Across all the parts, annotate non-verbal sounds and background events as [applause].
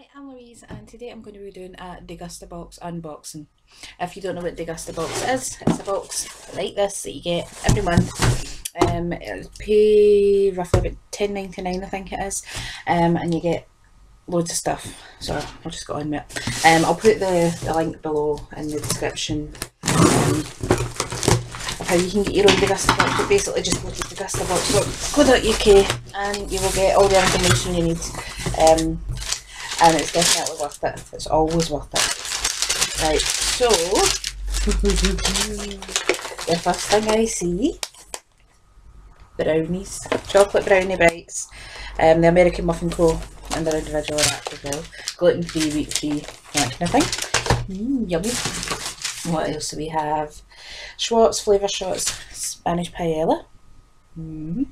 Hi, I'm Louise and today I'm going to be doing a Degustabox unboxing. If you don't know what Degustabox is, it's a box like this that you get every month. Um, it'll pay roughly about ten ninety nine, I think it is, um, and you get loads of stuff. So I'll just go on with it. Um, I'll put the, the link below in the description um, of how you can get your own Degustabox. But basically, just go to degustabox.co.uk and you will get all the information you need. Um, and it's definitely worth it. It's always worth it. Right, so [laughs] the first thing I see brownies, chocolate brownie bites, um, the American Muffin Co. and their individual wrapped as well, gluten free, wheat free, that kind of thing. Mm, yummy. What else do we have? Schwartz flavour shots, Spanish paella. Mm.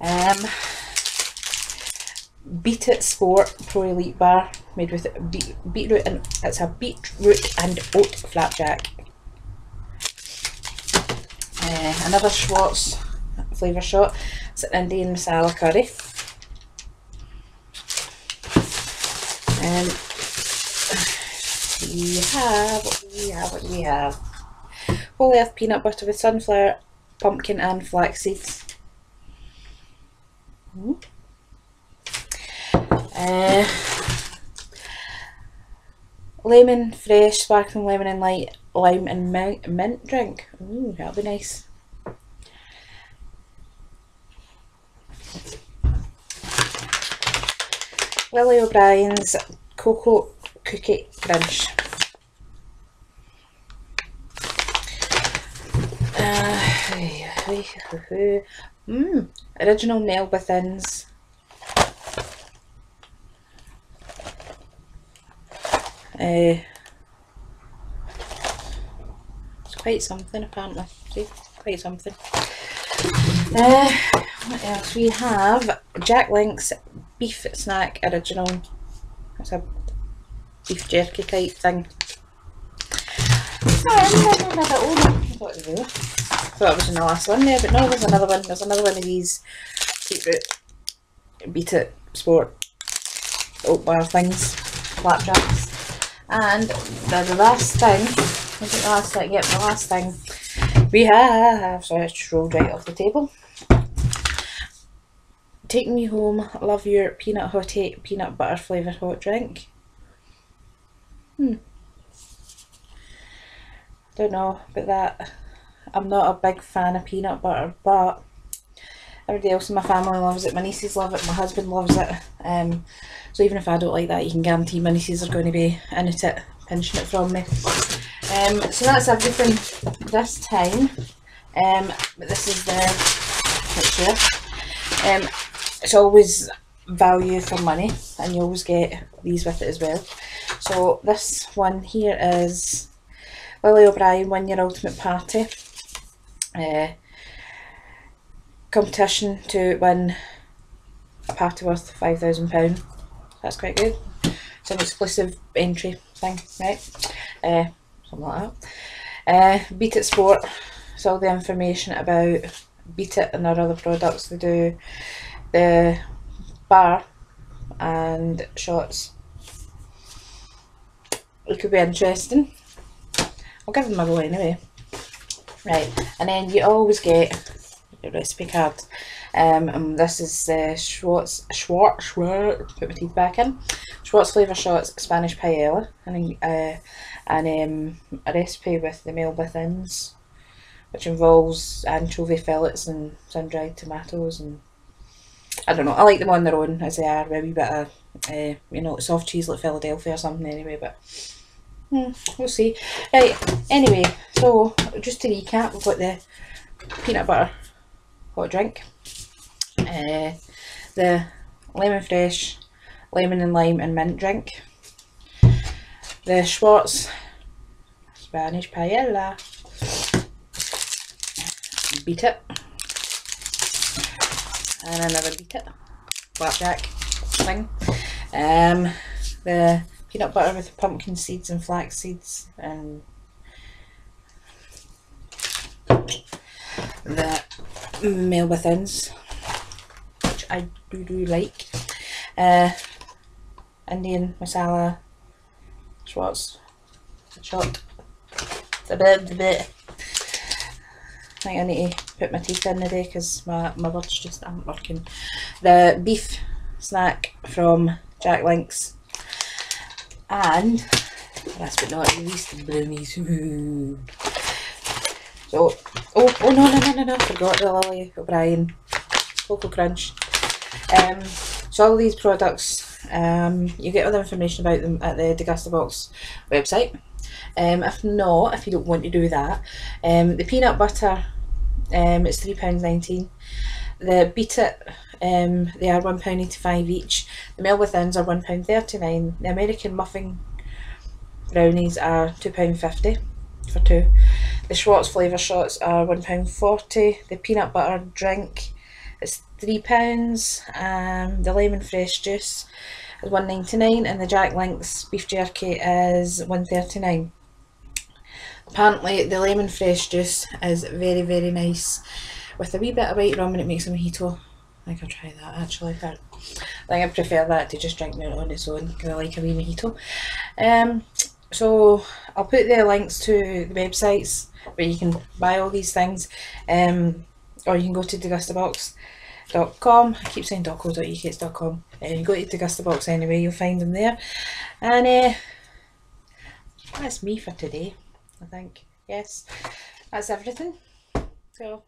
Um, Beet It Sport Pro Elite Bar made with beet, beetroot and it's a beetroot and oat flapjack. Uh, another Schwartz flavour shot. It's an Indian masala curry. And we have what we have? What we have? Earth peanut butter with sunflower, pumpkin and flax seeds. Mm. Uh, lemon fresh, sparkling lemon and light lime and mint, drink. Ooh, that'll be nice. Lily O'Brien's Cocoa Cookie Crunch. Mmm, uh, original Melba Thins Uh, it's quite something apparently. See, quite something. Uh, what else? We have Jack Link's beef snack original. It's a beef jerky type thing. Thought it was in the last one there, but no, there's another one. There's another one of these beetroot beet it sport oat bar things, flapjacks. And the last thing, I think the last thing, yep, the last thing we have, sorry, it's just rolled right off the table. Take Me Home, love your peanut hot peanut butter flavoured hot drink. Hmm. Don't know about that. I'm not a big fan of peanut butter, but everybody else in my family loves it. My nieces love it, my husband loves it. Um, so even if I don't like that, you can guarantee my nieces are going to be in it, pinching it from me. Um, so that's everything this time. Um, but this is the picture. Um, it's always value for money and you always get these with it as well. So this one here is Lily O'Brien Win Your Ultimate Party. Uh, competition to win a party worth £5,000 that's quite good. It's an exclusive entry thing, right? Uh, something like that. Uh, Beet It Sport, it's all the information about Beet It and their other products. They do the bar and shots. It could be interesting. I'll give them a go anyway. Right, and then you always get recipe card. Um, and this is uh, Schwartz, Schwartz, Schwartz, put my teeth back in, Schwartz flavour shots Spanish paella, and, uh, and um, a recipe with the Melba thins, which involves anchovy fillets and sun-dried tomatoes and I don't know, I like them on their own as they are, with a wee bit of, uh, you know, soft cheese like Philadelphia or something anyway, but hmm, we'll see. Right, anyway, so just to recap, we've got the peanut butter hot drink, uh, the lemon fresh lemon and lime and mint drink, the Schwartz Spanish paella, Beet it, and another beet it, flapjack thing, um, the peanut butter with pumpkin seeds and flax seeds and the Melba thins, which I do do like. Uh, Indian masala, Schwartz, shot, the bit, the bit. I think I need to put my teeth in today because my, words just aren't working. The beef snack from Jack Links. And last but not least, the brownies. [laughs] So, oh, oh no, no, no, no, no, forgot the Lily O'Brien Cocoa Crunch. Um, so all these products, um, you get all the information about them at the Degustabox website. Um, if not, if you don't want to do that, um, the peanut butter, um, it's £3.19. The Beet It, um, they are £1.85 each. The Melba Thins are £1.39. The American Muffin brownies are £2.50 for two. The Schwartz flavour shots are £1.40. The peanut butter drink is £3. Um, the lemon fresh juice is one ninety nine, and the Jack Links beef jerky is one thirty nine. Apparently the lemon fresh juice is very very nice with a wee bit of white rum and it makes a mojito. I think I'll try that actually. I think I prefer that to just drinking it on its own because I like a wee mojito. Um, so I'll put the links to the websites where you can buy all these things um, or you can go to degustabox.com I keep saying .co.uk it's .com uh, you go to Degustabox anyway you'll find them there. And uh, that's me for today I think. Yes that's everything. So